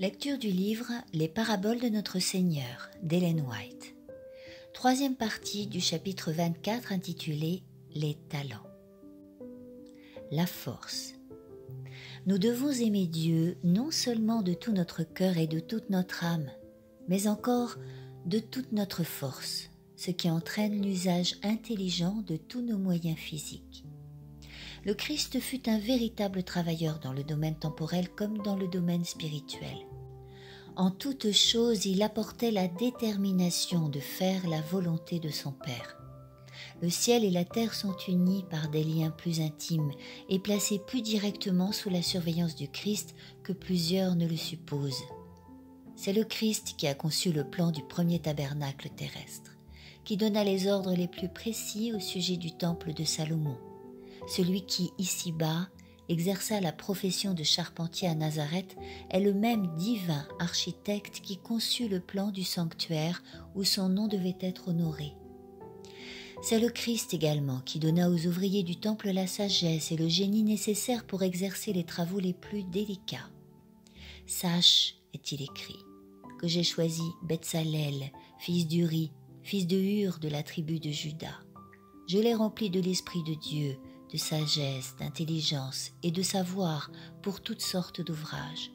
Lecture du livre Les paraboles de notre Seigneur d'Hélène White. Troisième partie du chapitre 24 intitulé Les talents. La force. Nous devons aimer Dieu non seulement de tout notre cœur et de toute notre âme, mais encore de toute notre force, ce qui entraîne l'usage intelligent de tous nos moyens physiques. Le Christ fut un véritable travailleur dans le domaine temporel comme dans le domaine spirituel. En toute chose, il apportait la détermination de faire la volonté de son Père. Le ciel et la terre sont unis par des liens plus intimes et placés plus directement sous la surveillance du Christ que plusieurs ne le supposent. C'est le Christ qui a conçu le plan du premier tabernacle terrestre, qui donna les ordres les plus précis au sujet du temple de Salomon celui qui, ici-bas, exerça la profession de charpentier à Nazareth, est le même divin architecte qui conçut le plan du sanctuaire où son nom devait être honoré. C'est le Christ également qui donna aux ouvriers du temple la sagesse et le génie nécessaires pour exercer les travaux les plus délicats. Sache, est-il écrit, que j'ai choisi Betsalel, fils d'Uri, fils de Hur de la tribu de Juda. Je l'ai rempli de l'Esprit de Dieu, de sagesse, d'intelligence et de savoir pour toutes sortes d'ouvrages.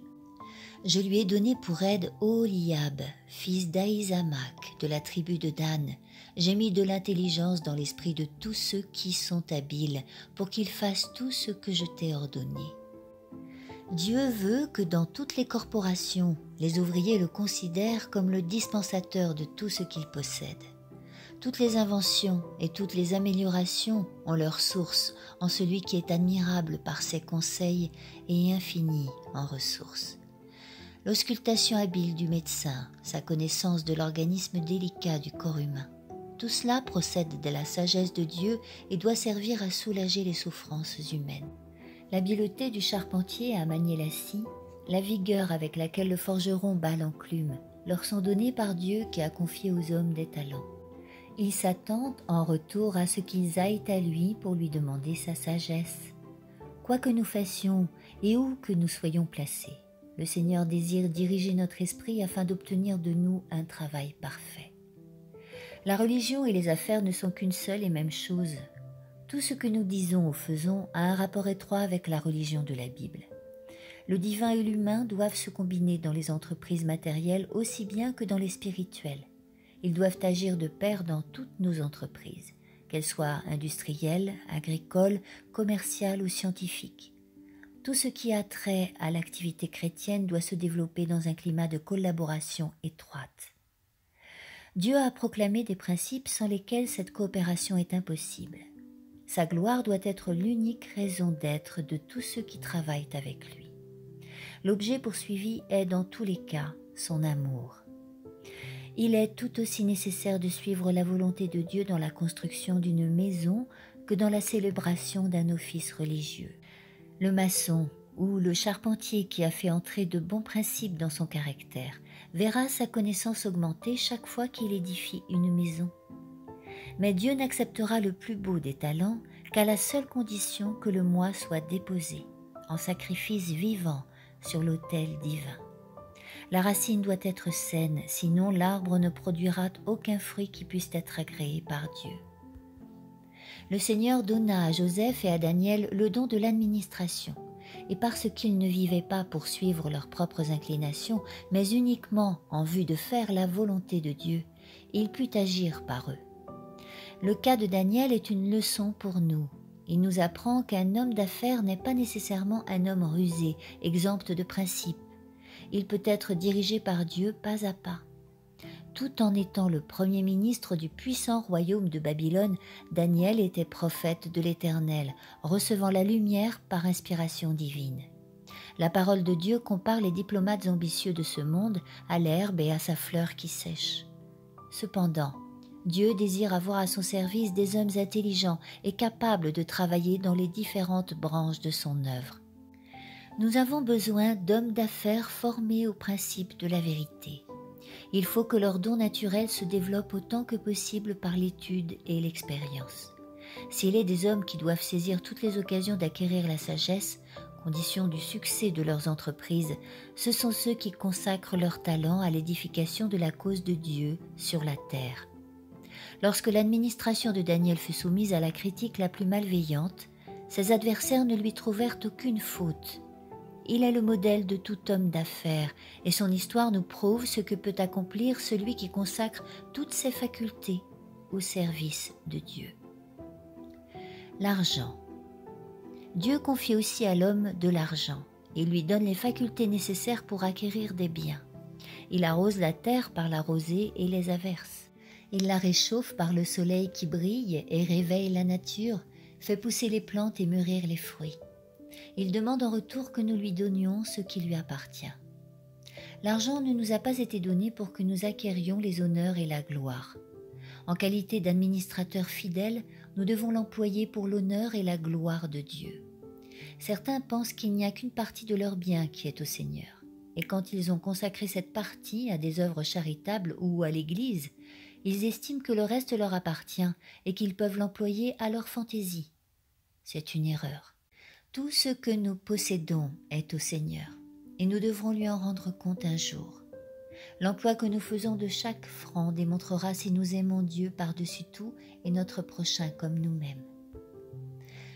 Je lui ai donné pour aide Oliab, fils d'Aïsamak, de la tribu de Dan. J'ai mis de l'intelligence dans l'esprit de tous ceux qui sont habiles, pour qu'ils fassent tout ce que je t'ai ordonné. Dieu veut que dans toutes les corporations, les ouvriers le considèrent comme le dispensateur de tout ce qu'ils possèdent. Toutes les inventions et toutes les améliorations ont leur source en celui qui est admirable par ses conseils et infini en ressources. L'auscultation habile du médecin, sa connaissance de l'organisme délicat du corps humain, tout cela procède de la sagesse de Dieu et doit servir à soulager les souffrances humaines. L'habileté du charpentier à manier la scie, la vigueur avec laquelle le forgeron bat l'enclume, leur sont données par Dieu qui a confié aux hommes des talents. Ils s'attendent en retour à ce qu'ils aillent à lui pour lui demander sa sagesse. Quoi que nous fassions et où que nous soyons placés, le Seigneur désire diriger notre esprit afin d'obtenir de nous un travail parfait. La religion et les affaires ne sont qu'une seule et même chose. Tout ce que nous disons ou faisons a un rapport étroit avec la religion de la Bible. Le divin et l'humain doivent se combiner dans les entreprises matérielles aussi bien que dans les spirituelles. Ils doivent agir de pair dans toutes nos entreprises, qu'elles soient industrielles, agricoles, commerciales ou scientifiques. Tout ce qui a trait à l'activité chrétienne doit se développer dans un climat de collaboration étroite. Dieu a proclamé des principes sans lesquels cette coopération est impossible. Sa gloire doit être l'unique raison d'être de tous ceux qui travaillent avec lui. L'objet poursuivi est dans tous les cas son amour il est tout aussi nécessaire de suivre la volonté de Dieu dans la construction d'une maison que dans la célébration d'un office religieux. Le maçon ou le charpentier qui a fait entrer de bons principes dans son caractère verra sa connaissance augmenter chaque fois qu'il édifie une maison. Mais Dieu n'acceptera le plus beau des talents qu'à la seule condition que le moi soit déposé en sacrifice vivant sur l'autel divin. La racine doit être saine, sinon l'arbre ne produira aucun fruit qui puisse être agréé par Dieu. Le Seigneur donna à Joseph et à Daniel le don de l'administration, et parce qu'ils ne vivaient pas pour suivre leurs propres inclinations, mais uniquement en vue de faire la volonté de Dieu, il put agir par eux. Le cas de Daniel est une leçon pour nous. Il nous apprend qu'un homme d'affaires n'est pas nécessairement un homme rusé, exempt de principes, il peut être dirigé par Dieu pas à pas. Tout en étant le premier ministre du puissant royaume de Babylone, Daniel était prophète de l'Éternel, recevant la lumière par inspiration divine. La parole de Dieu compare les diplomates ambitieux de ce monde à l'herbe et à sa fleur qui sèche. Cependant, Dieu désire avoir à son service des hommes intelligents et capables de travailler dans les différentes branches de son œuvre. Nous avons besoin d'hommes d'affaires formés aux principes de la vérité. Il faut que leur don naturel se développe autant que possible par l'étude et l'expérience. S'il est des hommes qui doivent saisir toutes les occasions d'acquérir la sagesse, condition du succès de leurs entreprises, ce sont ceux qui consacrent leur talent à l'édification de la cause de Dieu sur la terre. Lorsque l'administration de Daniel fut soumise à la critique la plus malveillante, ses adversaires ne lui trouvèrent aucune faute. Il est le modèle de tout homme d'affaires, et son histoire nous prouve ce que peut accomplir celui qui consacre toutes ses facultés au service de Dieu. L'argent. Dieu confie aussi à l'homme de l'argent et lui donne les facultés nécessaires pour acquérir des biens. Il arrose la terre par la rosée et les averses. Il la réchauffe par le soleil qui brille et réveille la nature, fait pousser les plantes et mûrir les fruits. Il demande en retour que nous lui donnions ce qui lui appartient. L'argent ne nous a pas été donné pour que nous acquérions les honneurs et la gloire. En qualité d'administrateur fidèle, nous devons l'employer pour l'honneur et la gloire de Dieu. Certains pensent qu'il n'y a qu'une partie de leur bien qui est au Seigneur. Et quand ils ont consacré cette partie à des œuvres charitables ou à l'Église, ils estiment que le reste leur appartient et qu'ils peuvent l'employer à leur fantaisie. C'est une erreur. Tout ce que nous possédons est au Seigneur, et nous devrons lui en rendre compte un jour. L'emploi que nous faisons de chaque franc démontrera si nous aimons Dieu par-dessus tout et notre prochain comme nous-mêmes.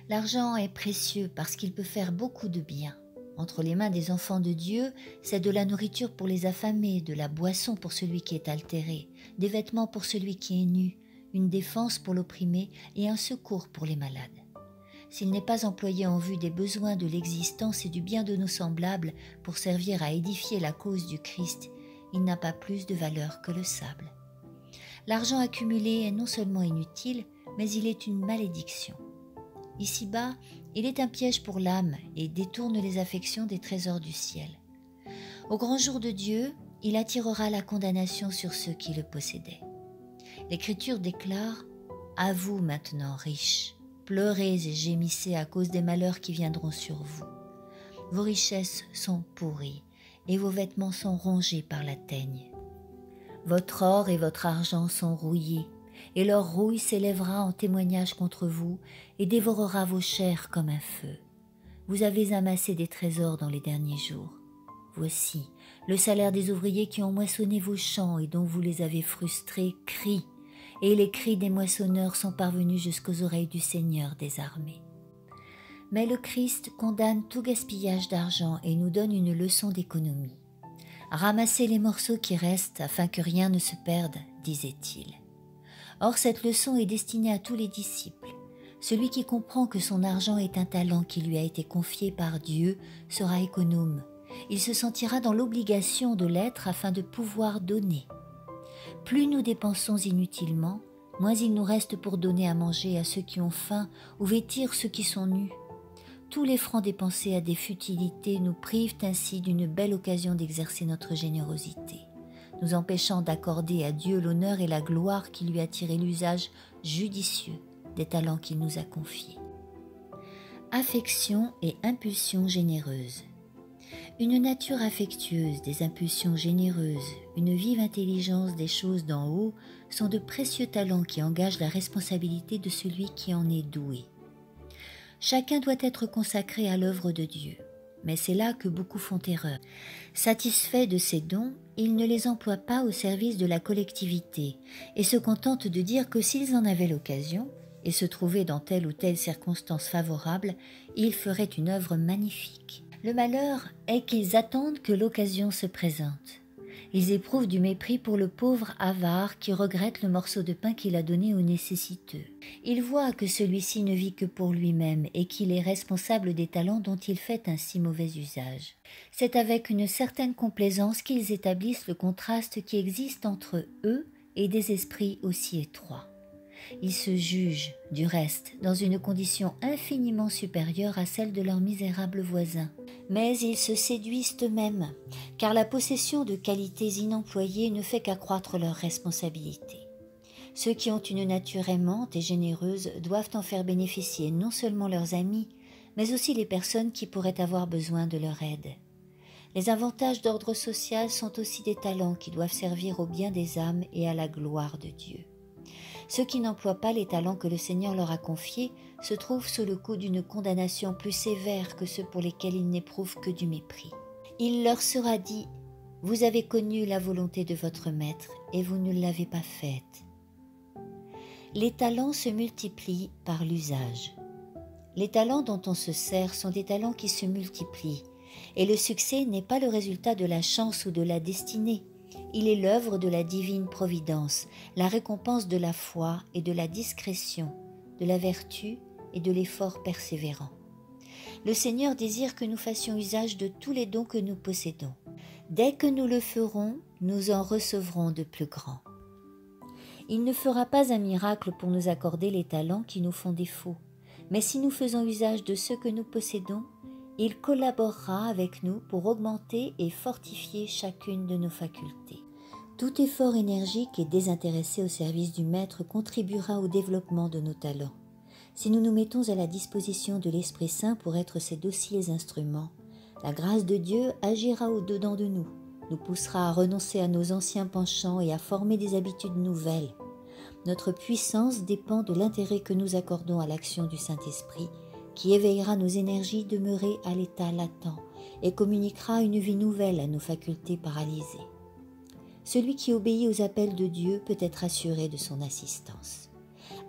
L'argent est précieux parce qu'il peut faire beaucoup de bien. Entre les mains des enfants de Dieu, c'est de la nourriture pour les affamés, de la boisson pour celui qui est altéré, des vêtements pour celui qui est nu, une défense pour l'opprimé et un secours pour les malades. S'il n'est pas employé en vue des besoins de l'existence et du bien de nos semblables pour servir à édifier la cause du Christ, il n'a pas plus de valeur que le sable. L'argent accumulé est non seulement inutile, mais il est une malédiction. Ici-bas, il est un piège pour l'âme et détourne les affections des trésors du ciel. Au grand jour de Dieu, il attirera la condamnation sur ceux qui le possédaient. L'Écriture déclare À vous maintenant, riches, pleurez et gémissez à cause des malheurs qui viendront sur vous. Vos richesses sont pourries et vos vêtements sont rongés par la teigne. Votre or et votre argent sont rouillés et leur rouille s'élèvera en témoignage contre vous et dévorera vos chairs comme un feu. Vous avez amassé des trésors dans les derniers jours. Voici, le salaire des ouvriers qui ont moissonné vos champs et dont vous les avez frustrés crie, et les cris des moissonneurs sont parvenus jusqu'aux oreilles du Seigneur des armées. Mais le Christ condamne tout gaspillage d'argent et nous donne une leçon d'économie. Ramassez les morceaux qui restent afin que rien ne se perde, disait-il. Or cette leçon est destinée à tous les disciples. Celui qui comprend que son argent est un talent qui lui a été confié par Dieu sera économe. Il se sentira dans l'obligation de l'être afin de pouvoir donner. Plus nous dépensons inutilement, moins il nous reste pour donner à manger à ceux qui ont faim ou vêtir ceux qui sont nus. Tous les francs dépensés à des futilités nous privent ainsi d'une belle occasion d'exercer notre générosité nous empêchant d'accorder à Dieu l'honneur et la gloire qui lui a tiré l'usage judicieux des talents qu'il nous a confiés. Affection et impulsion généreuse. Une nature affectueuse, des impulsions généreuses, une vive intelligence des choses d'en haut sont de précieux talents qui engagent la responsabilité de celui qui en est doué. Chacun doit être consacré à l'œuvre de Dieu mais c'est là que beaucoup font erreur. Satisfaits de ces dons, ils ne les emploient pas au service de la collectivité et se contentent de dire que s'ils en avaient l'occasion et se trouvaient dans telle ou telle circonstance favorable, ils feraient une œuvre magnifique. Le malheur est qu'ils attendent que l'occasion se présente. Ils éprouvent du mépris pour le pauvre avare qui regrette le morceau de pain qu'il a donné aux nécessiteux. Ils voient que celui-ci ne vit que pour lui-même et qu'il est responsable des talents dont il fait un si mauvais usage. C'est avec une certaine complaisance qu'ils établissent le contraste qui existe entre eux et des esprits aussi étroits. Ils se jugent, du reste, dans une condition infiniment supérieure à celle de leurs misérables voisins. Mais ils se séduisent eux-mêmes, car la possession de qualités inemployées ne fait qu'accroître leur responsabilité. Ceux qui ont une nature aimante et généreuse doivent en faire bénéficier non seulement leurs amis, mais aussi les personnes qui pourraient avoir besoin de leur aide. Les avantages d'ordre social sont aussi des talents qui doivent servir au bien des âmes et à la gloire de Dieu. Ceux qui n'emploient pas les talents que le Seigneur leur a confiés se trouvent sous le coup d'une condamnation plus sévère que ceux pour lesquels ils n'éprouvent que du mépris. Il leur sera dit Vous avez connu la volonté de votre Maître et vous ne l'avez pas faite. Les talents se multiplient par l'usage. Les talents dont on se sert sont des talents qui se multiplient, et le succès n'est pas le résultat de la chance ou de la destinée, il est l'œuvre de la divine providence, la récompense de la foi et de la discrétion, de la vertu et de l'effort persévérant. Le Seigneur désire que nous fassions usage de tous les dons que nous possédons. Dès que nous le ferons, nous en recevrons de plus grands. Il ne fera pas un miracle pour nous accorder les talents qui nous font défaut, mais si nous faisons usage de ceux que nous possédons, il collaborera avec nous pour augmenter et fortifier chacune de nos facultés. Tout effort énergique et désintéressé au service du Maître contribuera au développement de nos talents. Si nous nous mettons à la disposition de l'Esprit Saint pour être ses dociles instruments, la grâce de Dieu agira au-dedans de nous, nous poussera à renoncer à nos anciens penchants et à former des habitudes nouvelles. Notre puissance dépend de l'intérêt que nous accordons à l'action du Saint-Esprit qui éveillera nos énergies demeurées à l'état latent et communiquera une vie nouvelle à nos facultés paralysées. Celui qui obéit aux appels de Dieu peut être assuré de son assistance.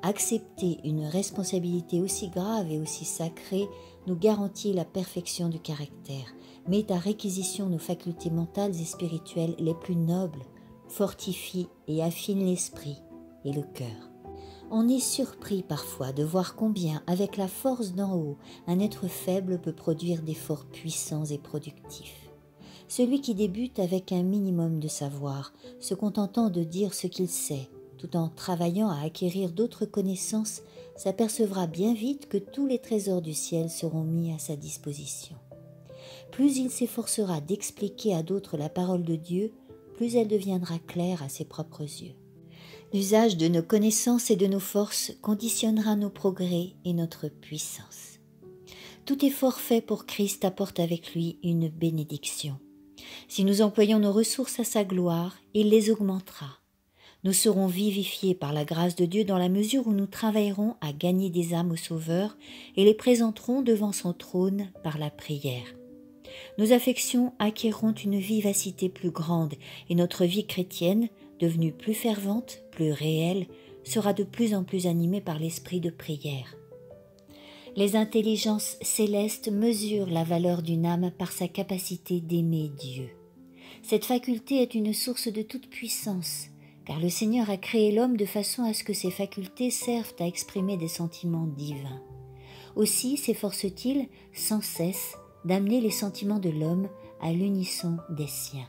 Accepter une responsabilité aussi grave et aussi sacrée nous garantit la perfection du caractère, met à réquisition nos facultés mentales et spirituelles les plus nobles, fortifie et affine l'esprit et le cœur. On est surpris parfois de voir combien, avec la force d'en haut, un être faible peut produire des forts puissants et productifs. Celui qui débute avec un minimum de savoir, se contentant de dire ce qu'il sait, tout en travaillant à acquérir d'autres connaissances, s'apercevra bien vite que tous les trésors du ciel seront mis à sa disposition. Plus il s'efforcera d'expliquer à d'autres la parole de Dieu, plus elle deviendra claire à ses propres yeux. L'usage de nos connaissances et de nos forces conditionnera nos progrès et notre puissance. Tout effort fait pour Christ apporte avec lui une bénédiction. Si nous employons nos ressources à sa gloire, il les augmentera. Nous serons vivifiés par la grâce de Dieu dans la mesure où nous travaillerons à gagner des âmes au Sauveur et les présenterons devant son trône par la prière. Nos affections acquerront une vivacité plus grande et notre vie chrétienne devenue plus fervente, plus réelle, sera de plus en plus animée par l'esprit de prière. Les intelligences célestes mesurent la valeur d'une âme par sa capacité d'aimer Dieu. Cette faculté est une source de toute puissance, car le Seigneur a créé l'homme de façon à ce que ses facultés servent à exprimer des sentiments divins. Aussi s'efforce-t-il sans cesse d'amener les sentiments de l'homme à l'unisson des siens.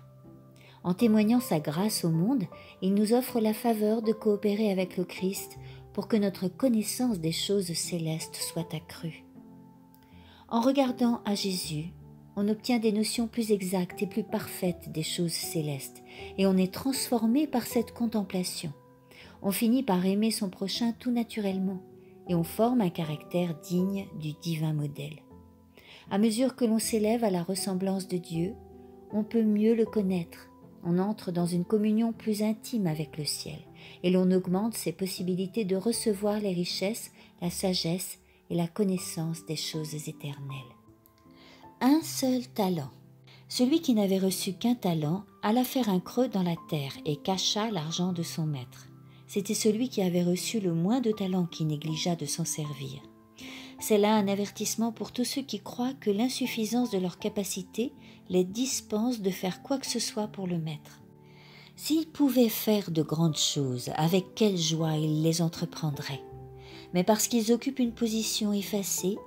En témoignant sa grâce au monde, il nous offre la faveur de coopérer avec le Christ pour que notre connaissance des choses célestes soit accrue. En regardant à Jésus, on obtient des notions plus exactes et plus parfaites des choses célestes, et on est transformé par cette contemplation. On finit par aimer son prochain tout naturellement, et on forme un caractère digne du divin modèle. À mesure que l'on s'élève à la ressemblance de Dieu, on peut mieux le connaître on entre dans une communion plus intime avec le ciel, et l'on augmente ses possibilités de recevoir les richesses, la sagesse et la connaissance des choses éternelles. Un seul talent. Celui qui n'avait reçu qu'un talent alla faire un creux dans la terre et cacha l'argent de son maître. C'était celui qui avait reçu le moins de talent qui négligea de s'en servir. C'est là un avertissement pour tous ceux qui croient que l'insuffisance de leur capacité les dispense de faire quoi que ce soit pour le maître. S'ils pouvaient faire de grandes choses, avec quelle joie ils les entreprendraient. Mais parce qu'ils occupent une position effacée,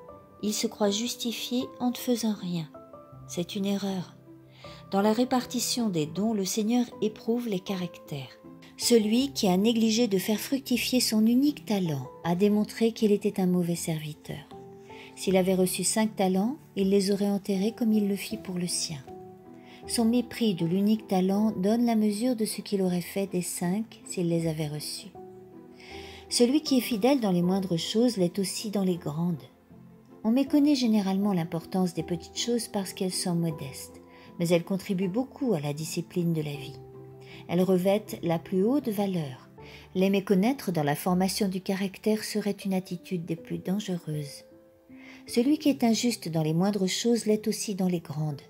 ils se croient justifiés en ne faisant rien. C'est une erreur. Dans la répartition des dons, le Seigneur éprouve les caractères. Celui qui a négligé de faire fructifier son unique talent a démontré qu'il était un mauvais serviteur. S'il avait reçu cinq talents, il les aurait enterrés comme il le fit pour le sien. Son mépris de l'unique talent donne la mesure de ce qu'il aurait fait des cinq s'il les avait reçus. Celui qui est fidèle dans les moindres choses l'est aussi dans les grandes. On méconnaît généralement l'importance des petites choses parce qu'elles sont modestes, mais elles contribuent beaucoup à la discipline de la vie. Elles revêtent la plus haute valeur, Les méconnaître dans la formation du caractère serait une attitude des plus dangereuses. Celui qui est injuste dans les moindres choses l'est aussi dans les grandes.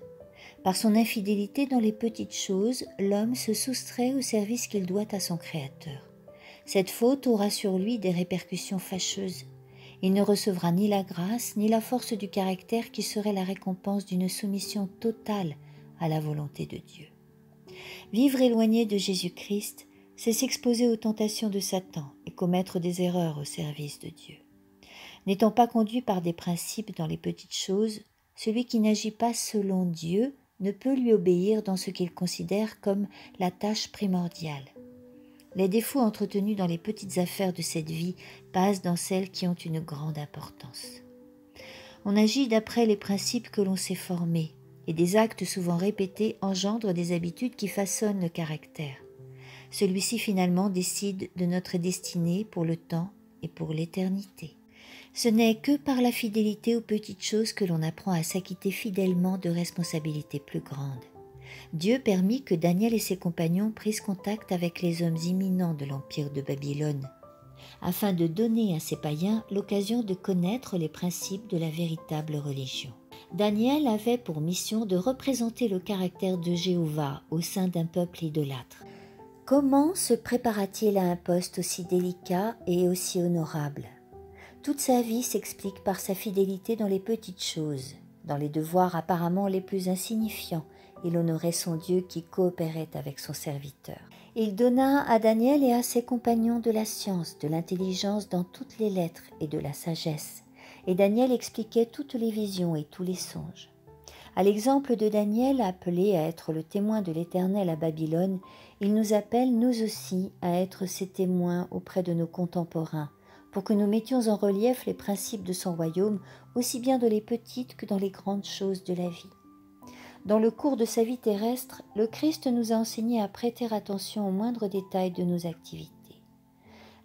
Par son infidélité dans les petites choses, l'homme se soustrait au service qu'il doit à son Créateur. Cette faute aura sur lui des répercussions fâcheuses. Il ne recevra ni la grâce ni la force du caractère qui serait la récompense d'une soumission totale à la volonté de Dieu. Vivre éloigné de Jésus-Christ, c'est s'exposer aux tentations de Satan et commettre des erreurs au service de Dieu. N'étant pas conduit par des principes dans les petites choses, celui qui n'agit pas selon Dieu ne peut lui obéir dans ce qu'il considère comme la tâche primordiale. Les défauts entretenus dans les petites affaires de cette vie passent dans celles qui ont une grande importance. On agit d'après les principes que l'on s'est formés, et des actes souvent répétés engendrent des habitudes qui façonnent le caractère. Celui-ci finalement décide de notre destinée pour le temps et pour l'éternité. Ce n'est que par la fidélité aux petites choses que l'on apprend à s'acquitter fidèlement de responsabilités plus grandes. Dieu permit que Daniel et ses compagnons prissent contact avec les hommes imminents de l'empire de Babylone, afin de donner à ces païens l'occasion de connaître les principes de la véritable religion. Daniel avait pour mission de représenter le caractère de Jéhovah au sein d'un peuple idolâtre. Comment se prépara-t-il à un poste aussi délicat et aussi honorable? Toute sa vie s'explique par sa fidélité dans les petites choses, dans les devoirs apparemment les plus insignifiants. Il honorait son Dieu qui coopérait avec son serviteur. Il donna à Daniel et à ses compagnons de la science, de l'intelligence dans toutes les lettres et de la sagesse. Et Daniel expliquait toutes les visions et tous les songes. À l'exemple de Daniel, appelé à être le témoin de l'Éternel à Babylone, il nous appelle, nous aussi, à être ses témoins auprès de nos contemporains, pour que nous mettions en relief les principes de son royaume, aussi bien dans les petites que dans les grandes choses de la vie. Dans le cours de sa vie terrestre, le Christ nous a enseigné à prêter attention aux moindres détails de nos activités.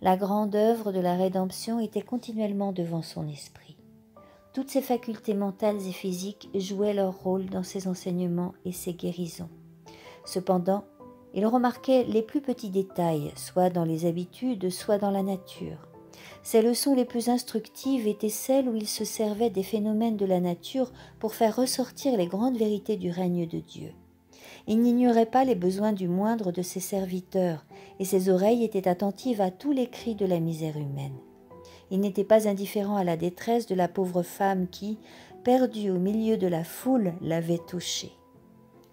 La grande œuvre de la rédemption était continuellement devant son esprit. Toutes ses facultés mentales et physiques jouaient leur rôle dans ses enseignements et ses guérisons. Cependant, il remarquait les plus petits détails, soit dans les habitudes, soit dans la nature. Ses leçons les plus instructives étaient celles où il se servait des phénomènes de la nature pour faire ressortir les grandes vérités du règne de Dieu. Il n'ignorait pas les besoins du moindre de ses serviteurs, et ses oreilles étaient attentives à tous les cris de la misère humaine. Il n'était pas indifférent à la détresse de la pauvre femme qui, perdue au milieu de la foule, l'avait touché.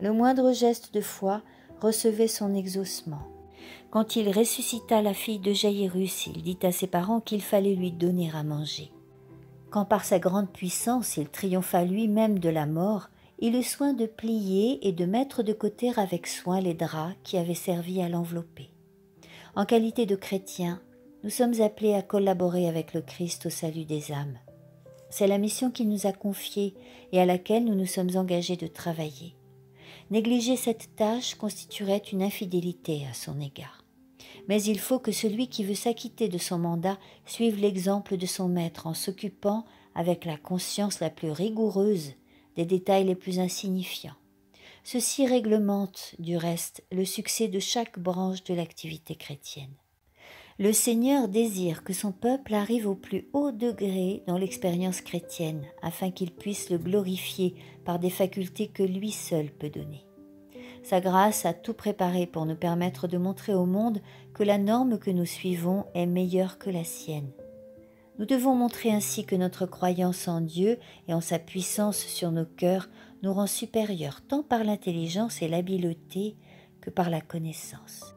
Le moindre geste de foi recevait son exaucement. Quand il ressuscita la fille de Jairus, il dit à ses parents qu'il fallait lui donner à manger. Quand par sa grande puissance il triompha lui-même de la mort, il eut soin de plier et de mettre de côté avec soin les draps qui avaient servi à l'envelopper. En qualité de chrétiens, nous sommes appelés à collaborer avec le Christ au salut des âmes. C'est la mission qu'il nous a confiée et à laquelle nous nous sommes engagés de travailler. Négliger cette tâche constituerait une infidélité à son égard. Mais il faut que celui qui veut s'acquitter de son mandat suive l'exemple de son maître en s'occupant, avec la conscience la plus rigoureuse, des détails les plus insignifiants. Ceci réglemente, du reste, le succès de chaque branche de l'activité chrétienne. Le Seigneur désire que son peuple arrive au plus haut degré dans l'expérience chrétienne, afin qu'il puisse le glorifier par des facultés que lui seul peut donner. Sa grâce a tout préparé pour nous permettre de montrer au monde que la norme que nous suivons est meilleure que la sienne. Nous devons montrer ainsi que notre croyance en Dieu et en sa puissance sur nos cœurs nous rend supérieurs tant par l'intelligence et l'habileté que par la connaissance.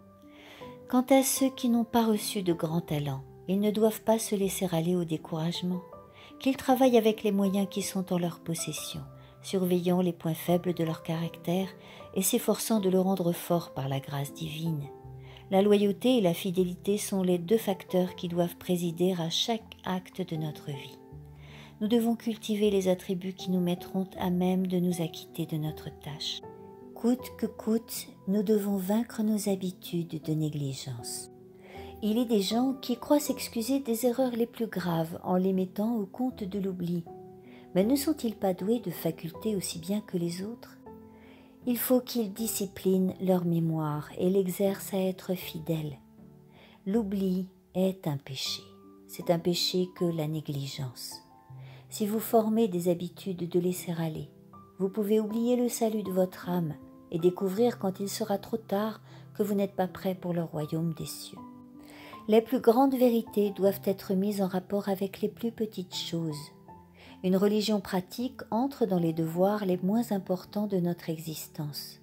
Quant à ceux qui n'ont pas reçu de grands talents, ils ne doivent pas se laisser aller au découragement, qu'ils travaillent avec les moyens qui sont en leur possession, surveillant les points faibles de leur caractère et s'efforçant de le rendre fort par la grâce divine. La loyauté et la fidélité sont les deux facteurs qui doivent présider à chaque acte de notre vie. Nous devons cultiver les attributs qui nous mettront à même de nous acquitter de notre tâche. Coûte que coûte, nous devons vaincre nos habitudes de négligence. Il est des gens qui croient s'excuser des erreurs les plus graves en les mettant au compte de l'oubli mais ne sont-ils pas doués de facultés aussi bien que les autres? Il faut qu'ils disciplinent leur mémoire et l'exercent à être fidèles. L'oubli est un péché. C'est un péché que la négligence. Si vous formez des habitudes de laisser aller, vous pouvez oublier le salut de votre âme et découvrir quand il sera trop tard que vous n'êtes pas prêt pour le royaume des cieux. Les plus grandes vérités doivent être mises en rapport avec les plus petites choses. Une religion pratique entre dans les devoirs les moins importants de notre existence.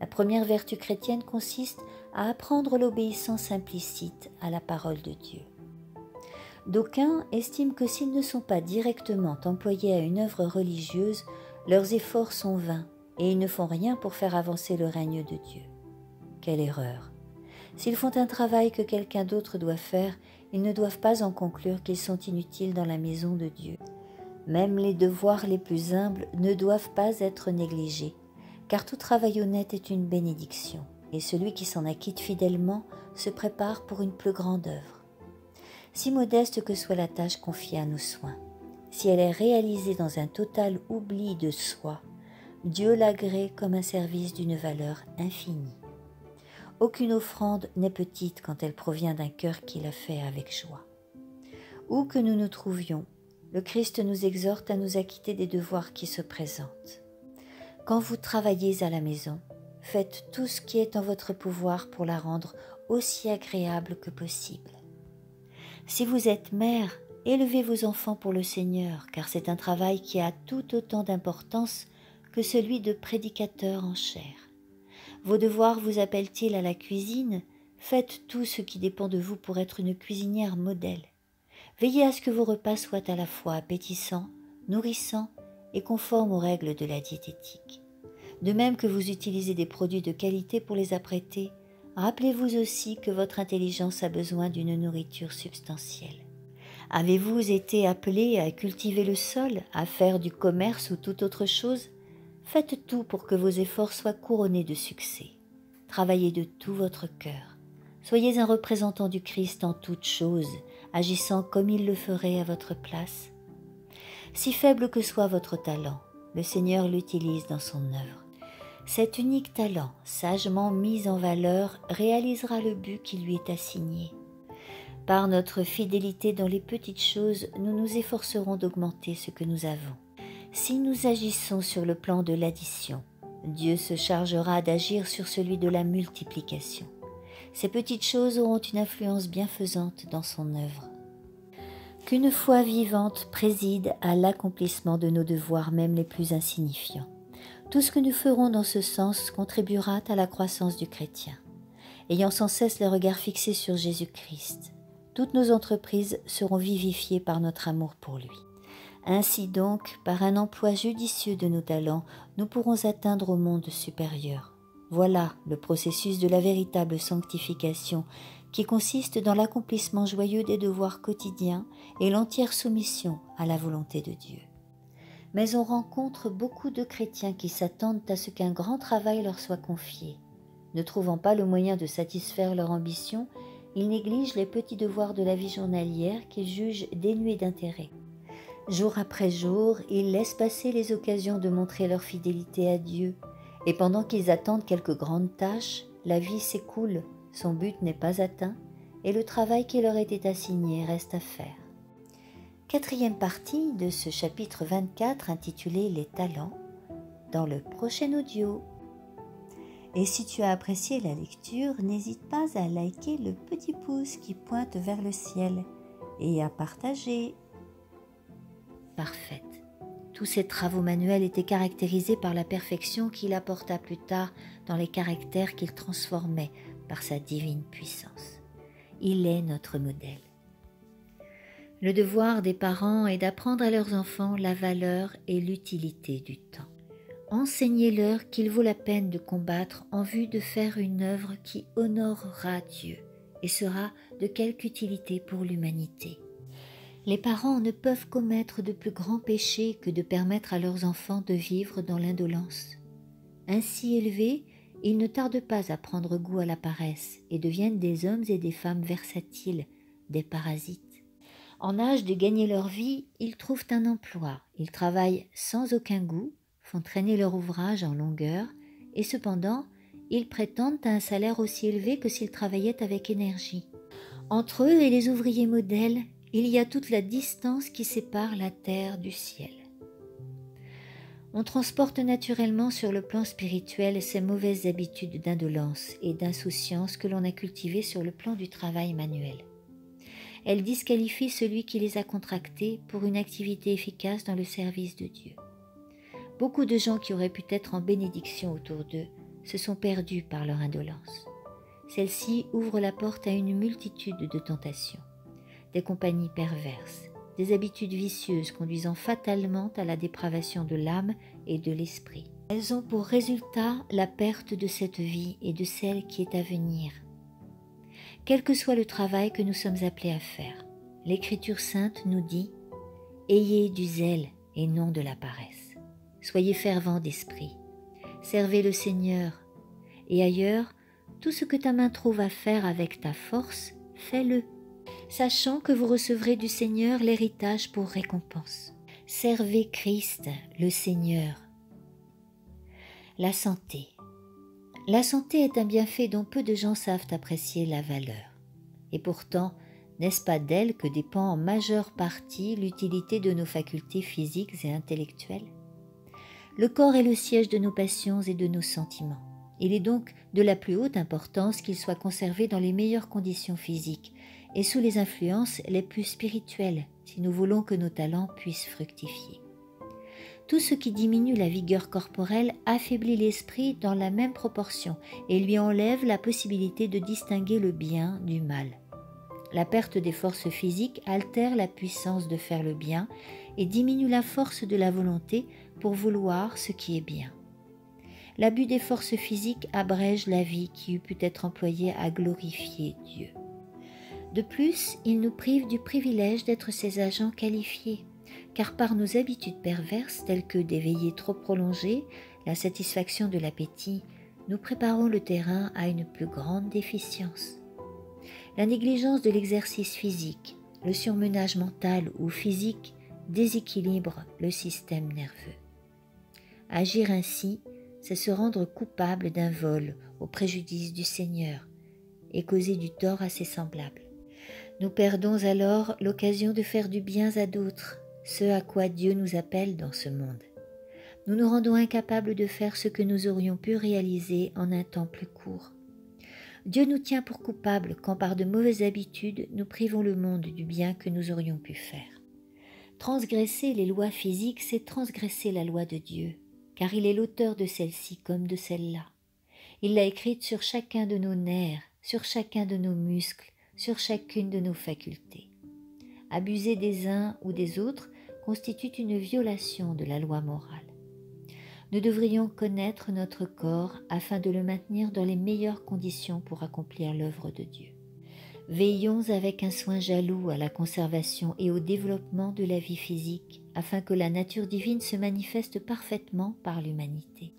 La première vertu chrétienne consiste à apprendre l'obéissance implicite à la parole de Dieu. D'aucuns estiment que s'ils ne sont pas directement employés à une œuvre religieuse, leurs efforts sont vains et ils ne font rien pour faire avancer le règne de Dieu. Quelle erreur. S'ils font un travail que quelqu'un d'autre doit faire, ils ne doivent pas en conclure qu'ils sont inutiles dans la maison de Dieu. Même les devoirs les plus humbles ne doivent pas être négligés, car tout travail honnête est une bénédiction, et celui qui s'en acquitte fidèlement se prépare pour une plus grande œuvre. Si modeste que soit la tâche confiée à nos soins, si elle est réalisée dans un total oubli de soi, Dieu l'agrée comme un service d'une valeur infinie. Aucune offrande n'est petite quand elle provient d'un cœur qui la fait avec joie. Où que nous nous trouvions, le Christ nous exhorte à nous acquitter des devoirs qui se présentent. Quand vous travaillez à la maison, faites tout ce qui est en votre pouvoir pour la rendre aussi agréable que possible. Si vous êtes mère, élevez vos enfants pour le Seigneur, car c'est un travail qui a tout autant d'importance que celui de prédicateur en chair. Vos devoirs vous appellent-ils à la cuisine? Faites tout ce qui dépend de vous pour être une cuisinière modèle. Veillez à ce que vos repas soient à la fois appétissants, nourrissants et conformes aux règles de la diététique. De même que vous utilisez des produits de qualité pour les apprêter, rappelez-vous aussi que votre intelligence a besoin d'une nourriture substantielle. Avez-vous été appelé à cultiver le sol, à faire du commerce ou toute autre chose? Faites tout pour que vos efforts soient couronnés de succès. Travaillez de tout votre cœur. Soyez un représentant du Christ en toutes choses, agissant comme il le ferait à votre place. Si faible que soit votre talent, le Seigneur l'utilise dans son œuvre. Cet unique talent, sagement mis en valeur, réalisera le but qui lui est assigné. Par notre fidélité dans les petites choses, nous nous efforcerons d'augmenter ce que nous avons. Si nous agissons sur le plan de l'addition, Dieu se chargera d'agir sur celui de la multiplication. Ces petites choses auront une influence bienfaisante dans son œuvre. Qu'une foi vivante préside à l'accomplissement de nos devoirs même les plus insignifiants. Tout ce que nous ferons dans ce sens contribuera à la croissance du chrétien. Ayant sans cesse le regard fixé sur Jésus-Christ, toutes nos entreprises seront vivifiées par notre amour pour lui. Ainsi donc, par un emploi judicieux de nos talents, nous pourrons atteindre au monde supérieur. Voilà le processus de la véritable sanctification qui consiste dans l'accomplissement joyeux des devoirs quotidiens et l'entière soumission à la volonté de Dieu. Mais on rencontre beaucoup de chrétiens qui s'attendent à ce qu'un grand travail leur soit confié. Ne trouvant pas le moyen de satisfaire leur ambition, ils négligent les petits devoirs de la vie journalière qu'ils jugent dénués d'intérêt. Jour après jour, ils laissent passer les occasions de montrer leur fidélité à Dieu, et pendant qu'ils attendent quelques grandes tâches, la vie s'écoule, son but n'est pas atteint, et le travail qui leur était assigné reste à faire. Quatrième partie de ce chapitre 24 intitulé Les talents, dans le prochain audio. Et si tu as apprécié la lecture, n'hésite pas à liker le petit pouce qui pointe vers le ciel et à partager. Parfaite. Tous ces travaux manuels étaient caractérisés par la perfection qu'il apporta plus tard dans les caractères qu'il transformait par sa divine puissance. Il est notre modèle. Le devoir des parents est d'apprendre à leurs enfants la valeur et l'utilité du temps. Enseignez-leur qu'il vaut la peine de combattre en vue de faire une œuvre qui honorera Dieu et sera de quelque utilité pour l'humanité. Les parents ne peuvent commettre de plus grands péchés que de permettre à leurs enfants de vivre dans l'indolence. Ainsi élevés, ils ne tardent pas à prendre goût à la paresse et deviennent des hommes et des femmes versatiles, des parasites. En âge de gagner leur vie, ils trouvent un emploi, ils travaillent sans aucun goût, font traîner leur ouvrage en longueur, et cependant, ils prétendent à un salaire aussi élevé que s'ils travaillaient avec énergie. Entre eux et les ouvriers modèles, il y a toute la distance qui sépare la terre du ciel. On transporte naturellement sur le plan spirituel ces mauvaises habitudes d'indolence et d'insouciance que l'on a cultivées sur le plan du travail manuel. Elles disqualifient celui qui les a contractées pour une activité efficace dans le service de Dieu. Beaucoup de gens qui auraient pu être en bénédiction autour d'eux se sont perdus par leur indolence. Celle-ci ouvre la porte à une multitude de tentations, des compagnies perverses, des habitudes vicieuses conduisant fatalement à la dépravation de l'âme et de l'esprit. Elles ont pour résultat la perte de cette vie et de celle qui est à venir. Quel que soit le travail que nous sommes appelés à faire, l'Écriture sainte nous dit Ayez du zèle et non de la paresse. Soyez fervents d'esprit. Servez le Seigneur. Et ailleurs, tout ce que ta main trouve à faire avec ta force, fais-le, sachant que vous recevrez du Seigneur l'héritage pour récompense. Servez Christ, le Seigneur. La santé. La santé est un bienfait dont peu de gens savent apprécier la valeur. Et pourtant, n'est-ce pas d'elle que dépend en majeure partie l'utilité de nos facultés physiques et intellectuelles? Le corps est le siège de nos passions et de nos sentiments. Il est donc de la plus haute importance qu'il soit conservé dans les meilleures conditions physiques et sous les influences les plus spirituelles si nous voulons que nos talents puissent fructifier. Tout ce qui diminue la vigueur corporelle affaiblit l'esprit dans la même proportion et lui enlève la possibilité de distinguer le bien du mal. La perte des forces physiques altère la puissance de faire le bien et diminue la force de la volonté pour vouloir ce qui est bien l'abus des forces physiques abrège la vie qui eût pu être employée à glorifier Dieu. De plus, il nous prive du privilège d'être ses agents qualifiés, car par nos habitudes perverses telles que des veillées trop prolongées, la satisfaction de l'appétit, nous préparons le terrain à une plus grande déficience. La négligence de l'exercice physique, le surmenage mental ou physique déséquilibre le système nerveux. Agir ainsi c'est se rendre coupable d'un vol au préjudice du Seigneur et causer du tort à ses semblables. Nous perdons alors l'occasion de faire du bien à d'autres, ce à quoi Dieu nous appelle dans ce monde. Nous nous rendons incapables de faire ce que nous aurions pu réaliser en un temps plus court. Dieu nous tient pour coupables quand par de mauvaises habitudes nous privons le monde du bien que nous aurions pu faire. Transgresser les lois physiques, c'est transgresser la loi de Dieu, car il est l'auteur de celle-ci comme de celle-là. Il l'a écrite sur chacun de nos nerfs, sur chacun de nos muscles, sur chacune de nos facultés. Abuser des uns ou des autres constitue une violation de la loi morale. Nous devrions connaître notre corps afin de le maintenir dans les meilleures conditions pour accomplir l'œuvre de Dieu. Veillons avec un soin jaloux à la conservation et au développement de la vie physique, afin que la nature divine se manifeste parfaitement par l'humanité.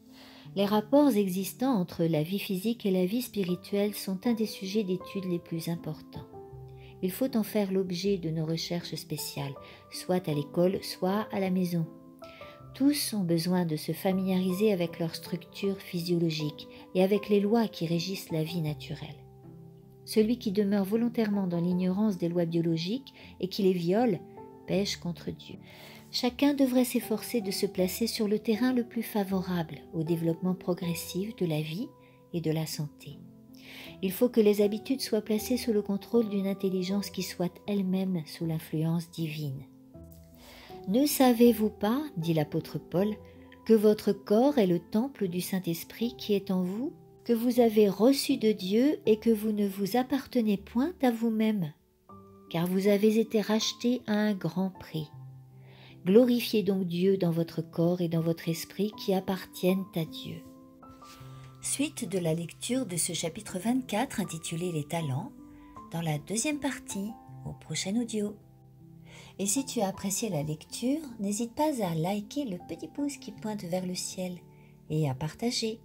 Les rapports existants entre la vie physique et la vie spirituelle sont un des sujets d'étude les plus importants. Il faut en faire l'objet de nos recherches spéciales, soit à l'école, soit à la maison. Tous ont besoin de se familiariser avec leur structure physiologique et avec les lois qui régissent la vie naturelle. Celui qui demeure volontairement dans l'ignorance des lois biologiques et qui les viole pêche contre Dieu. Chacun devrait s'efforcer de se placer sur le terrain le plus favorable au développement progressif de la vie et de la santé. Il faut que les habitudes soient placées sous le contrôle d'une intelligence qui soit elle-même sous l'influence divine. Ne savez-vous pas, dit l'apôtre Paul, que votre corps est le temple du Saint-Esprit qui est en vous que vous avez reçu de Dieu et que vous ne vous appartenez point à vous-même, car vous avez été racheté à un grand prix? Glorifiez donc Dieu dans votre corps et dans votre esprit qui appartiennent à Dieu. Suite de la lecture de ce chapitre 24 intitulé Les talents, dans la deuxième partie, au prochain audio. Et si tu as apprécié la lecture, n'hésite pas à liker le petit pouce qui pointe vers le ciel et à partager.